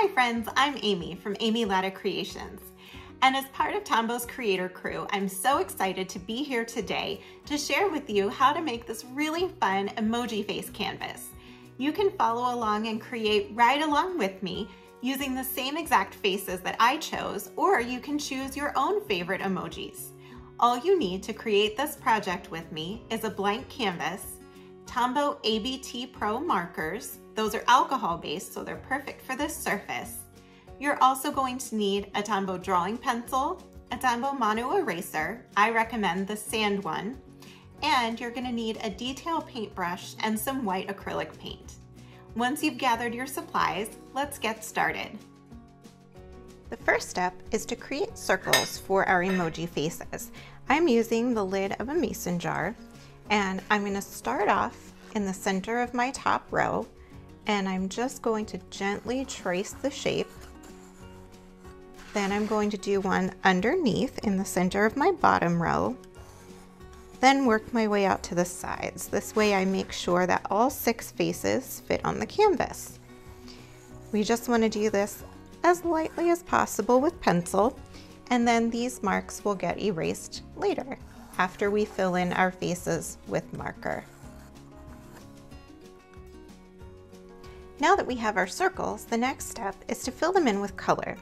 Hi friends, I'm Amy from Amy Latta Creations. And as part of Tombow's creator crew, I'm so excited to be here today to share with you how to make this really fun emoji face canvas. You can follow along and create right along with me using the same exact faces that I chose, or you can choose your own favorite emojis. All you need to create this project with me is a blank canvas, Tombow ABT Pro markers. Those are alcohol based, so they're perfect for this surface. You're also going to need a Tombow drawing pencil, a Tombow Mono eraser. I recommend the sand one. And you're gonna need a detail paintbrush and some white acrylic paint. Once you've gathered your supplies, let's get started. The first step is to create circles for our emoji faces. I'm using the lid of a mason jar and I'm gonna start off in the center of my top row and I'm just going to gently trace the shape. Then I'm going to do one underneath in the center of my bottom row. Then work my way out to the sides. This way I make sure that all six faces fit on the canvas. We just want to do this as lightly as possible with pencil and then these marks will get erased later after we fill in our faces with marker. Now that we have our circles, the next step is to fill them in with color.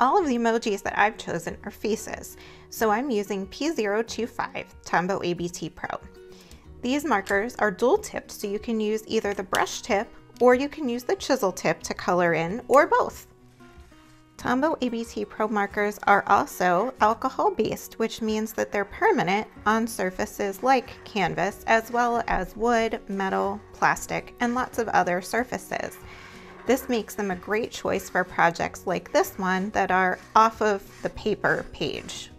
All of the emojis that I've chosen are faces, so I'm using P025 Tombow ABT Pro. These markers are dual tipped, so you can use either the brush tip or you can use the chisel tip to color in, or both. Tombow ABT Pro markers are also alcohol based, which means that they're permanent on surfaces like canvas, as well as wood, metal, plastic, and lots of other surfaces. This makes them a great choice for projects like this one that are off of the paper page.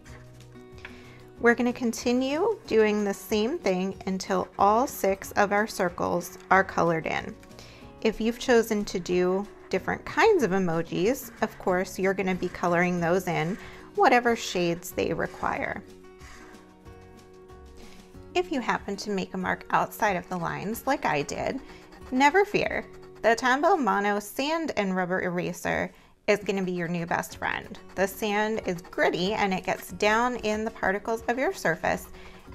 We're going to continue doing the same thing until all six of our circles are colored in. If you've chosen to do different kinds of emojis, of course, you're going to be coloring those in whatever shades they require. If you happen to make a mark outside of the lines, like I did, never fear. The Tombow Mono Sand and Rubber Eraser is going to be your new best friend. The sand is gritty and it gets down in the particles of your surface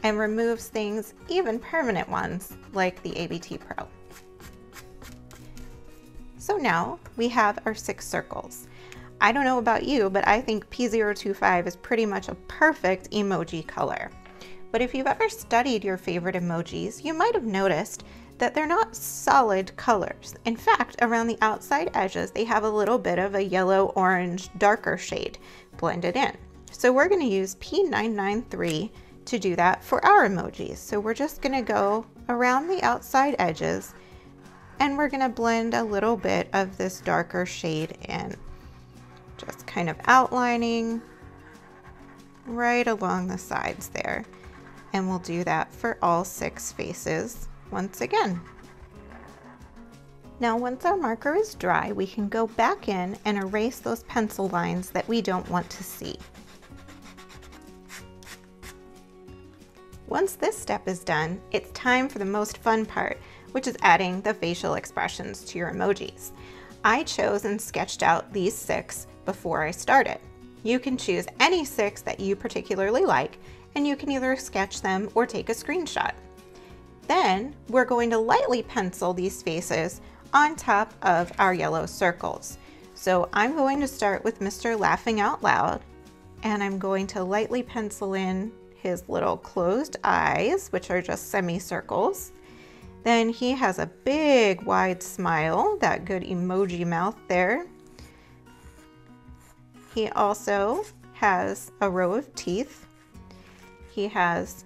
and removes things, even permanent ones, like the ABT Pro. So now we have our six circles. I don't know about you, but I think P025 is pretty much a perfect emoji color. But if you've ever studied your favorite emojis, you might have noticed that they're not solid colors. In fact, around the outside edges, they have a little bit of a yellow, orange, darker shade blended in. So we're gonna use P993 to do that for our emojis. So we're just gonna go around the outside edges and we're gonna blend a little bit of this darker shade in. Just kind of outlining right along the sides there. And we'll do that for all six faces once again. Now once our marker is dry, we can go back in and erase those pencil lines that we don't want to see. Once this step is done, it's time for the most fun part, which is adding the facial expressions to your emojis. I chose and sketched out these six before I started. You can choose any six that you particularly like, and you can either sketch them or take a screenshot. Then we're going to lightly pencil these faces on top of our yellow circles. So I'm going to start with Mr. Laughing Out Loud, and I'm going to lightly pencil in his little closed eyes, which are just semicircles. Then he has a big wide smile, that good emoji mouth there. He also has a row of teeth. He has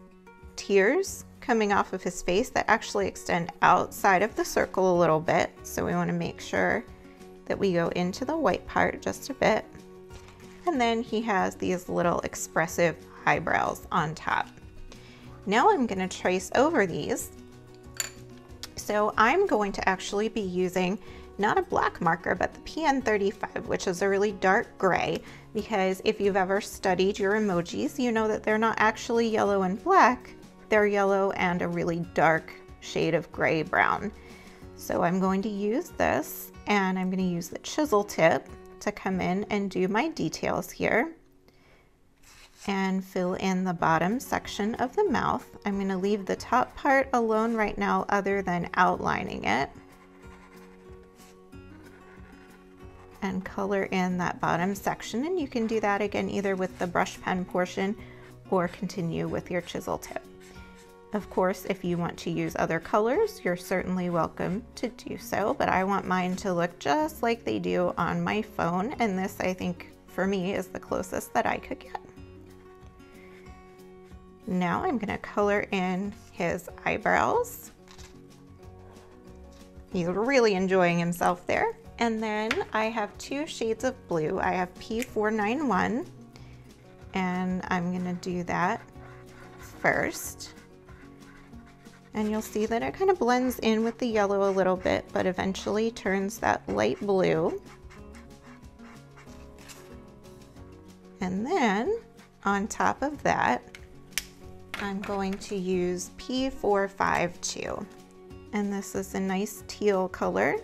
tears coming off of his face that actually extend outside of the circle a little bit. So we want to make sure that we go into the white part just a bit. And then he has these little expressive eyebrows on top. Now I'm going to trace over these so I'm going to actually be using not a black marker, but the PN35, which is a really dark gray, because if you've ever studied your emojis, you know that they're not actually yellow and black, they're yellow and a really dark shade of gray brown. So I'm going to use this and I'm going to use the chisel tip to come in and do my details here and fill in the bottom section of the mouth. I'm going to leave the top part alone right now other than outlining it. And color in that bottom section and you can do that again either with the brush pen portion or continue with your chisel tip. Of course, if you want to use other colors, you're certainly welcome to do so, but I want mine to look just like they do on my phone, and this, I think, for me, is the closest that I could get. Now I'm gonna color in his eyebrows. He's really enjoying himself there. And then I have two shades of blue. I have P491, and I'm gonna do that first. And you'll see that it kind of blends in with the yellow a little bit, but eventually turns that light blue. And then on top of that, I'm going to use P452. And this is a nice teal color.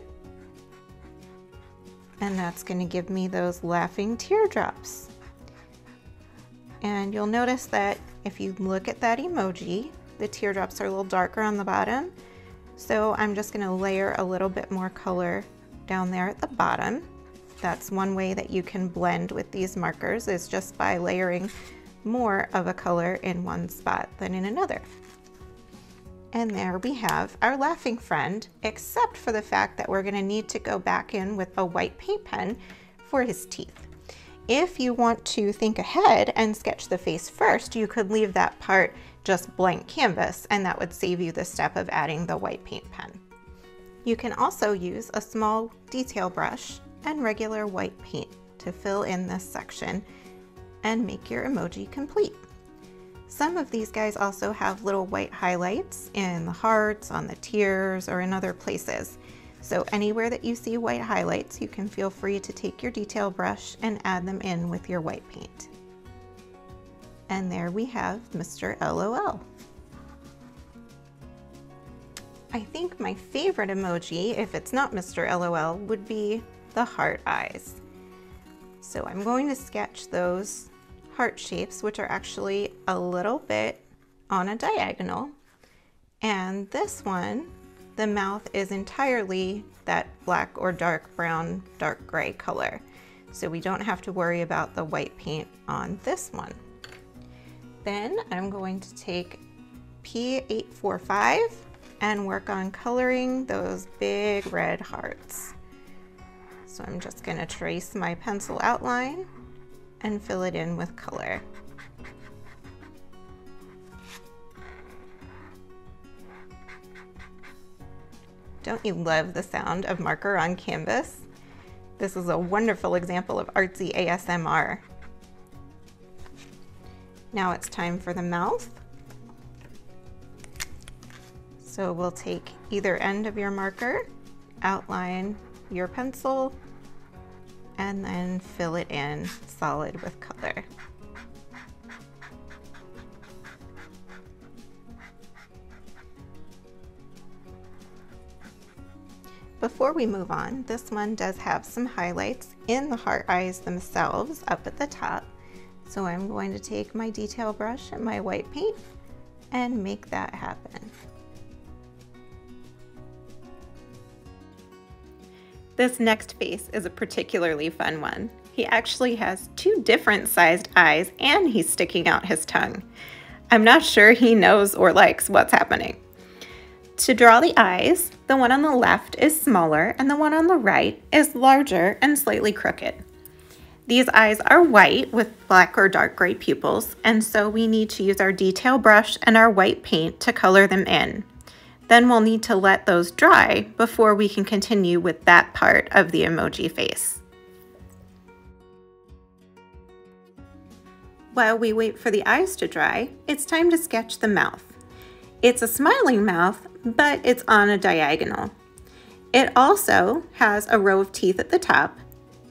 And that's gonna give me those laughing teardrops. And you'll notice that if you look at that emoji, the teardrops are a little darker on the bottom. So I'm just gonna layer a little bit more color down there at the bottom. That's one way that you can blend with these markers is just by layering more of a color in one spot than in another. And there we have our laughing friend, except for the fact that we're gonna need to go back in with a white paint pen for his teeth. If you want to think ahead and sketch the face first, you could leave that part just blank canvas and that would save you the step of adding the white paint pen. You can also use a small detail brush and regular white paint to fill in this section and make your emoji complete. Some of these guys also have little white highlights in the hearts, on the tears, or in other places. So anywhere that you see white highlights, you can feel free to take your detail brush and add them in with your white paint. And there we have Mr. LOL. I think my favorite emoji, if it's not Mr. LOL, would be the heart eyes. So I'm going to sketch those heart shapes, which are actually a little bit on a diagonal. And this one, the mouth is entirely that black or dark brown, dark gray color. So we don't have to worry about the white paint on this one. Then I'm going to take P845 and work on coloring those big red hearts. So I'm just gonna trace my pencil outline and fill it in with color. Don't you love the sound of marker on canvas? This is a wonderful example of artsy ASMR. Now it's time for the mouth. So we'll take either end of your marker, outline your pencil, and then fill it in solid with color. Before we move on, this one does have some highlights in the heart eyes themselves up at the top. So I'm going to take my detail brush and my white paint and make that This next face is a particularly fun one. He actually has two different sized eyes and he's sticking out his tongue. I'm not sure he knows or likes what's happening. To draw the eyes, the one on the left is smaller and the one on the right is larger and slightly crooked. These eyes are white with black or dark gray pupils, and so we need to use our detail brush and our white paint to color them in. Then we'll need to let those dry before we can continue with that part of the emoji face. While we wait for the eyes to dry, it's time to sketch the mouth. It's a smiling mouth, but it's on a diagonal. It also has a row of teeth at the top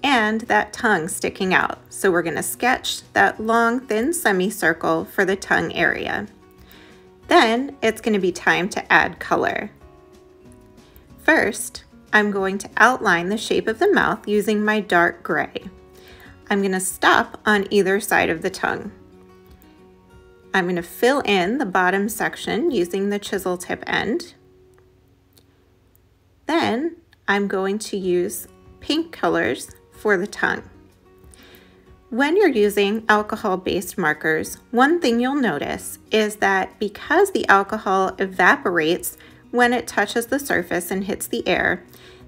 and that tongue sticking out. So we're gonna sketch that long, thin semicircle for the tongue area. Then it's gonna be time to add color. First, I'm going to outline the shape of the mouth using my dark gray. I'm going to stop on either side of the tongue. I'm going to fill in the bottom section using the chisel tip end. Then I'm going to use pink colors for the tongue. When you're using alcohol-based markers, one thing you'll notice is that because the alcohol evaporates when it touches the surface and hits the air,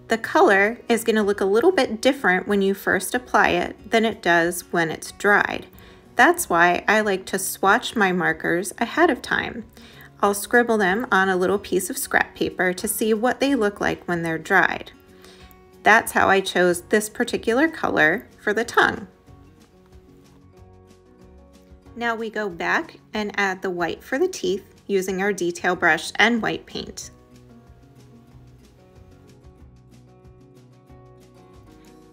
the color is going to look a little bit different when you first apply it than it does when it's dried. That's why I like to swatch my markers ahead of time. I'll scribble them on a little piece of scrap paper to see what they look like when they're dried. That's how I chose this particular color for the tongue. Now we go back and add the white for the teeth using our detail brush and white paint.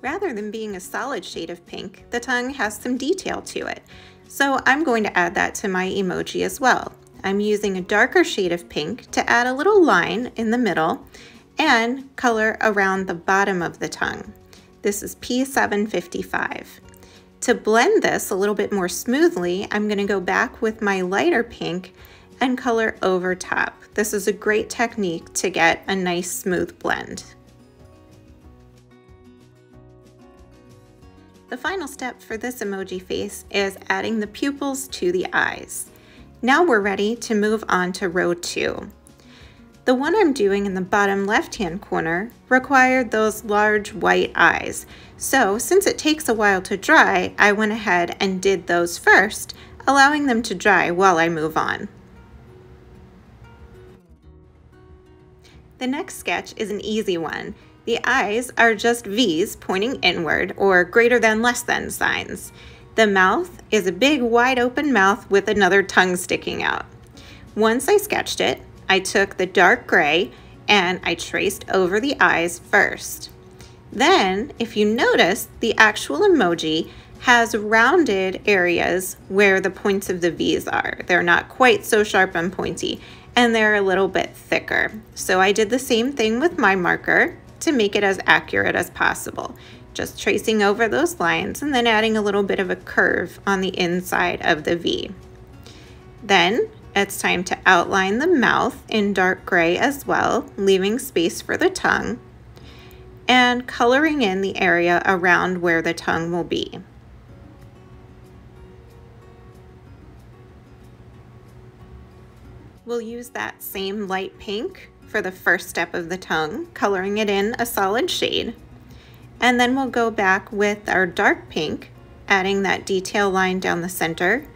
Rather than being a solid shade of pink, the tongue has some detail to it. So I'm going to add that to my emoji as well. I'm using a darker shade of pink to add a little line in the middle and color around the bottom of the tongue. This is P755. To blend this a little bit more smoothly, I'm gonna go back with my lighter pink and color over top. This is a great technique to get a nice smooth blend. The final step for this emoji face is adding the pupils to the eyes. Now we're ready to move on to row two. The one I'm doing in the bottom left-hand corner required those large white eyes. So since it takes a while to dry, I went ahead and did those first, allowing them to dry while I move on. The next sketch is an easy one. The eyes are just V's pointing inward or greater than less than signs. The mouth is a big wide open mouth with another tongue sticking out. Once I sketched it, I took the dark gray and I traced over the eyes first. Then, if you notice, the actual emoji has rounded areas where the points of the V's are. They're not quite so sharp and pointy, and they're a little bit thicker. So I did the same thing with my marker to make it as accurate as possible. Just tracing over those lines and then adding a little bit of a curve on the inside of the V. Then it's time to outline the mouth in dark gray as well, leaving space for the tongue and coloring in the area around where the tongue will be. We'll use that same light pink for the first step of the tongue, coloring it in a solid shade. And then we'll go back with our dark pink, adding that detail line down the center,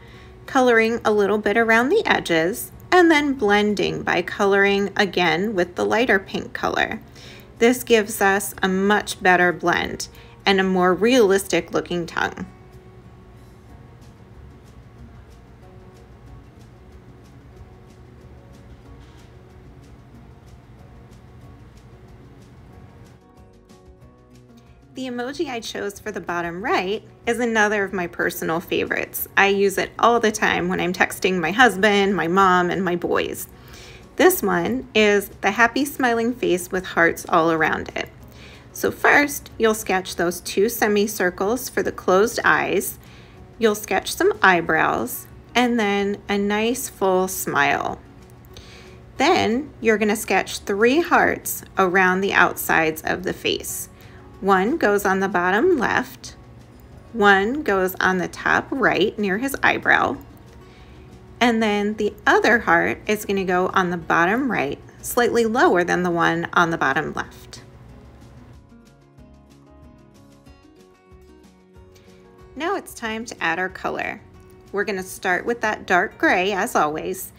coloring a little bit around the edges, and then blending by coloring again with the lighter pink color. This gives us a much better blend and a more realistic looking tongue. The emoji I chose for the bottom right is another of my personal favorites. I use it all the time when I'm texting my husband, my mom, and my boys. This one is the happy smiling face with hearts all around it. So first, you'll sketch those two semicircles for the closed eyes. You'll sketch some eyebrows and then a nice full smile. Then you're gonna sketch three hearts around the outsides of the face. One goes on the bottom left, one goes on the top right near his eyebrow, and then the other heart is gonna go on the bottom right, slightly lower than the one on the bottom left. Now it's time to add our color. We're gonna start with that dark gray as always,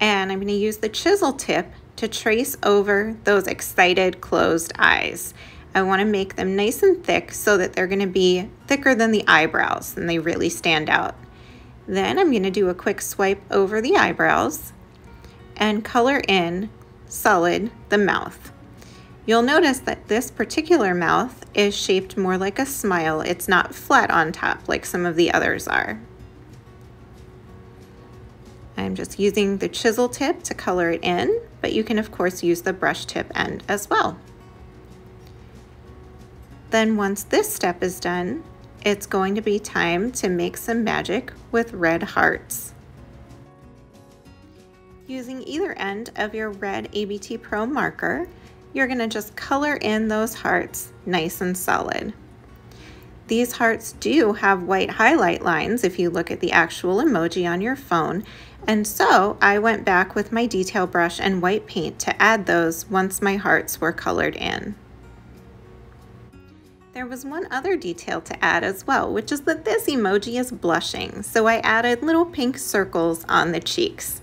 and I'm gonna use the chisel tip to trace over those excited closed eyes. I wanna make them nice and thick so that they're gonna be thicker than the eyebrows and they really stand out. Then I'm gonna do a quick swipe over the eyebrows and color in solid the mouth. You'll notice that this particular mouth is shaped more like a smile. It's not flat on top like some of the others are. I'm just using the chisel tip to color it in, but you can of course use the brush tip end as well. Then once this step is done, it's going to be time to make some magic with red hearts. Using either end of your red ABT Pro marker, you're gonna just color in those hearts nice and solid. These hearts do have white highlight lines if you look at the actual emoji on your phone, and so I went back with my detail brush and white paint to add those once my hearts were colored in. There was one other detail to add as well, which is that this emoji is blushing, so I added little pink circles on the cheeks.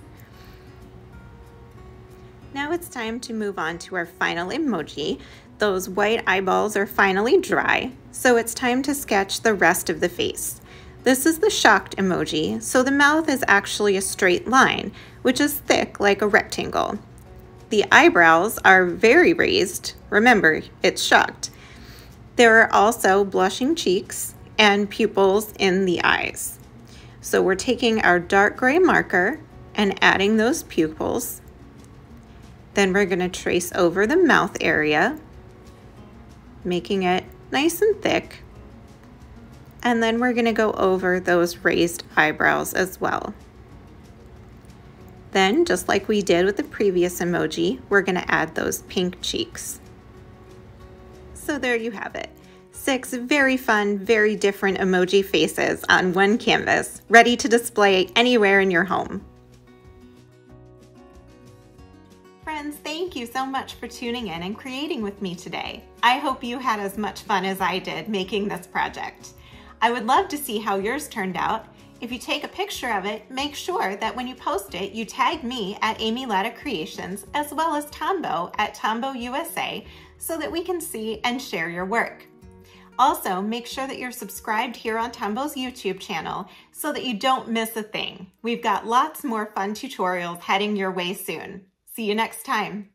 Now it's time to move on to our final emoji. Those white eyeballs are finally dry, so it's time to sketch the rest of the face. This is the shocked emoji, so the mouth is actually a straight line, which is thick like a rectangle. The eyebrows are very raised. Remember, it's shocked. There are also blushing cheeks and pupils in the eyes. So we're taking our dark gray marker and adding those pupils then we're going to trace over the mouth area, making it nice and thick. And then we're going to go over those raised eyebrows as well. Then, just like we did with the previous emoji, we're going to add those pink cheeks. So there you have it. Six very fun, very different emoji faces on one canvas, ready to display anywhere in your home. Friends, thank you so much for tuning in and creating with me today. I hope you had as much fun as I did making this project. I would love to see how yours turned out. If you take a picture of it, make sure that when you post it, you tag me at Amy Latta Creations as well as Tombow at Tombow USA so that we can see and share your work. Also, make sure that you're subscribed here on Tombow's YouTube channel so that you don't miss a thing. We've got lots more fun tutorials heading your way soon. See you next time.